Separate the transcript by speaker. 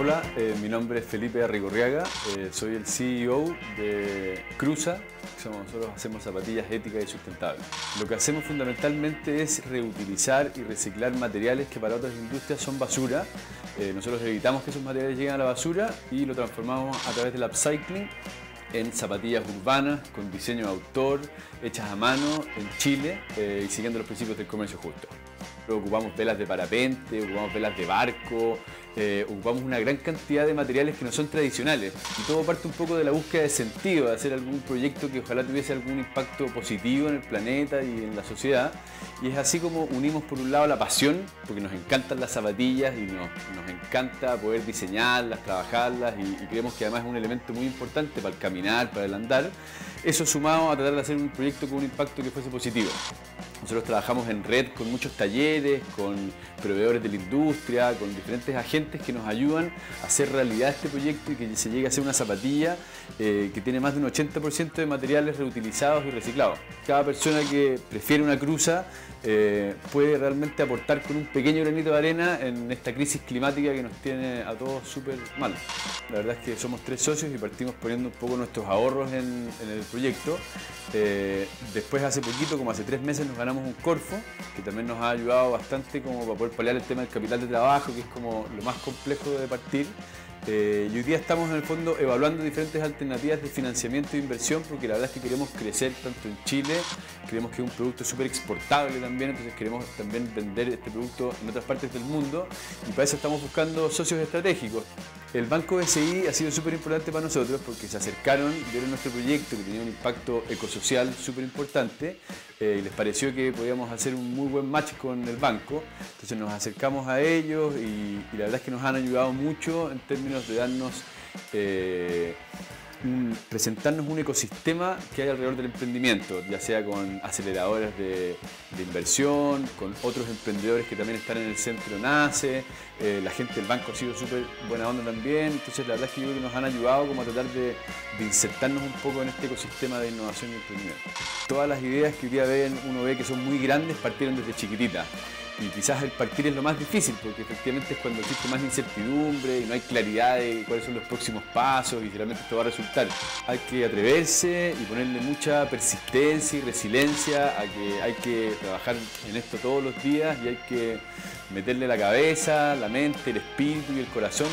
Speaker 1: Hola, eh, mi nombre es Felipe Arrigorriaga, eh, soy el CEO de Cruza, nosotros hacemos zapatillas éticas y sustentables. Lo que hacemos fundamentalmente es reutilizar y reciclar materiales que para otras industrias son basura. Eh, nosotros evitamos que esos materiales lleguen a la basura y lo transformamos a través del upcycling en zapatillas urbanas con diseño de autor, hechas a mano en Chile y siguiendo los principios del comercio justo ocupamos velas de parapente, ocupamos velas de barco, eh, ocupamos una gran cantidad de materiales que no son tradicionales. Y todo parte un poco de la búsqueda de sentido, de hacer algún proyecto que ojalá tuviese algún impacto positivo en el planeta y en la sociedad. Y es así como unimos por un lado la pasión, porque nos encantan las zapatillas y nos, encanta poder diseñarlas, trabajarlas y, y creemos que además es un elemento muy importante para el caminar, para el andar. Eso sumado a tratar de hacer un proyecto con un impacto que fuese positivo. Nosotros trabajamos en red con muchos talleres, con proveedores de la industria, con diferentes agentes que nos ayudan a hacer realidad este proyecto y que se llegue a ser una zapatilla eh, que tiene más de un 80% de materiales reutilizados y reciclados. Cada persona que prefiere una cruza eh, puede realmente aportar con un pequeño granito de arena en esta crisis climática que nos tiene a todos súper mal. La verdad es que somos tres socios y partimos poniendo un poco nuestros ahorros en, el proyecto. Eh, después hace poquito, como hace tres meses, nos ganamos un Corfo, que también nos ha ayudado bastante como para poder paliar el tema del capital de trabajo, que es como lo más complejo de partir. Eh, y hoy día estamos en el fondo evaluando diferentes alternativas de financiamiento e inversión porque la verdad es que queremos crecer tanto en Chile, creemos que es un producto súper exportable también, entonces queremos también vender este producto en otras partes del mundo y para eso estamos buscando socios estratégicos. El Banco BCI ha sido súper importante para nosotros porque se acercaron, vieron nuestro proyecto que tenía un impacto ecosocial súper importante eh, y les pareció que podíamos hacer un muy buen match con el banco. Entonces nos acercamos a ellos y, la verdad es que nos han ayudado mucho en términos de darnos eh, presentarnos un ecosistema que hay alrededor del emprendimiento, ya sea con aceleradores de, inversión, con otros emprendedores que también están en el centro NACE, eh, la gente del banco ha sido súper buena onda también, entonces la verdad es que yo creo que nos han ayudado como a tratar de, insertarnos un poco en este ecosistema de innovación y emprendimiento. Todas las ideas que hoy día ven, uno ve que son muy grandes partieron desde chiquititas. Y quizás el partir es lo más difícil, porque efectivamente es cuando existe más incertidumbre y no hay claridad de cuáles son los próximos pasos y realmente esto va a resultar. Hay que atreverse y ponerle mucha persistencia y resiliencia a que hay que trabajar en esto todos los días y hay que meterle la cabeza, la mente, el espíritu y el corazón.